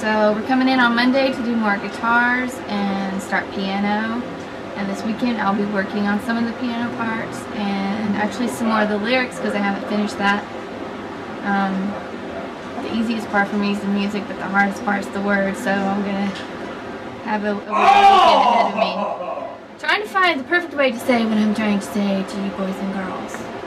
So we're coming in on Monday to do more guitars and start piano. And this weekend I'll be working on some of the piano parts and actually some more of the lyrics because I haven't finished that. Um, the easiest part for me is the music, but the hardest part is the words. So I'm gonna have a, a weekend ahead of me. Trying to find the perfect way to say what I'm trying to say to you boys and girls.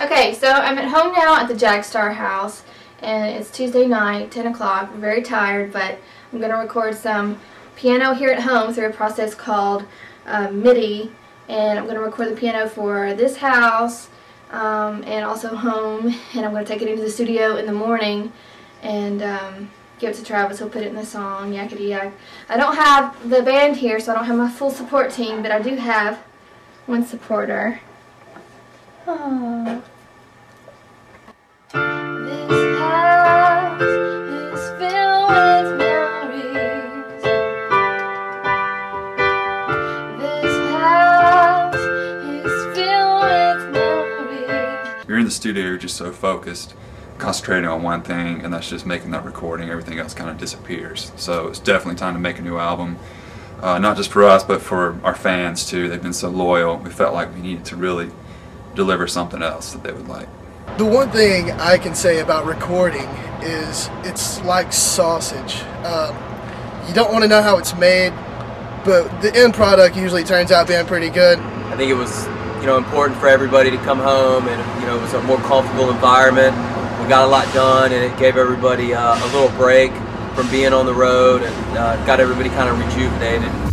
Okay, so I'm at home now at the Jag Star house, and it's Tuesday night, 10 o'clock. I'm very tired, but I'm going to record some piano here at home through a process called uh, MIDI, and I'm going to record the piano for this house um, and also home, and I'm going to take it into the studio in the morning and um, give it to Travis. He'll put it in the song, yakety yak. I don't have the band here, so I don't have my full support team, but I do have one supporter. You're in the studio, you're just so focused, concentrating on one thing, and that's just making that recording. Everything else kind of disappears. So it's definitely time to make a new album. Uh, not just for us, but for our fans too. They've been so loyal. We felt like we needed to really deliver something else that they would like. The one thing I can say about recording is it's like sausage. Um, you don't want to know how it's made, but the end product usually turns out being pretty good. I think it was, you know, important for everybody to come home, and you know, it was a more comfortable environment. We got a lot done, and it gave everybody uh, a little break from being on the road, and uh, got everybody kind of rejuvenated.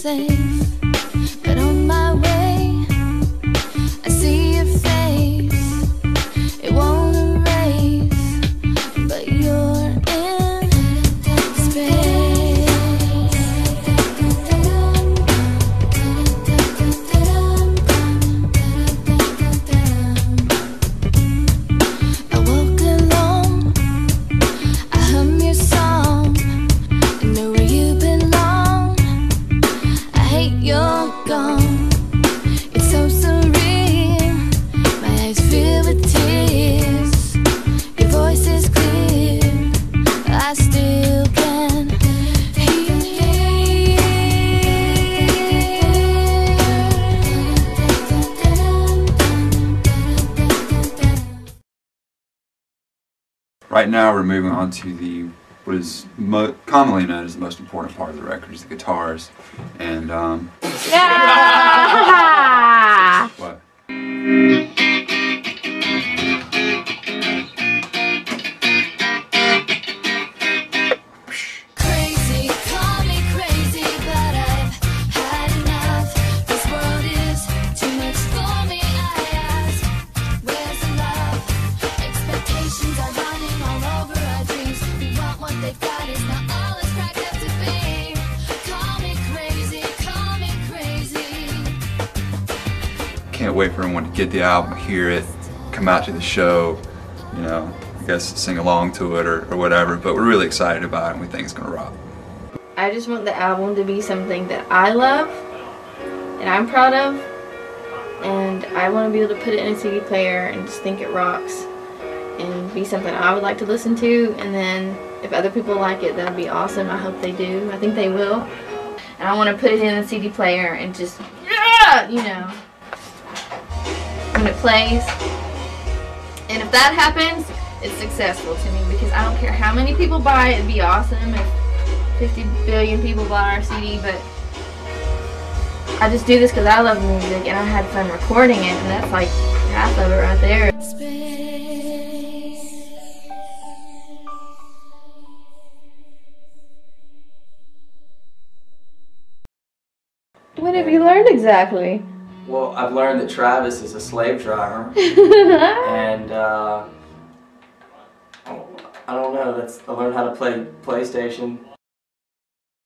Felt Right now, we're moving on to the what is mo- commonly known as the most important part of the record, is the guitars. And um, Yeah! Can't wait for everyone to get the album, hear it, come out to the show, you know, I guess sing along to it or, or whatever. But we're really excited about it and we think it's going to rock. I just want the album to be something that I love and I'm proud of and I want to be able to put it in a CD player and just think it rocks and be something I would like to listen to and then if other people like it that'd be awesome. I hope they do. I think they will. And I want to put it in a CD player and just yeah, you know when it plays. And if that happens, it's successful to me because I don't care how many people buy it, it'd be awesome if 50 billion people bought our CD, but I just do this because I love music and I had fun recording it, and that's like half of it right there. Have you learned exactly? Well, I've learned that Travis is a slave driver, and uh, I don't know. That's I learned how to play PlayStation.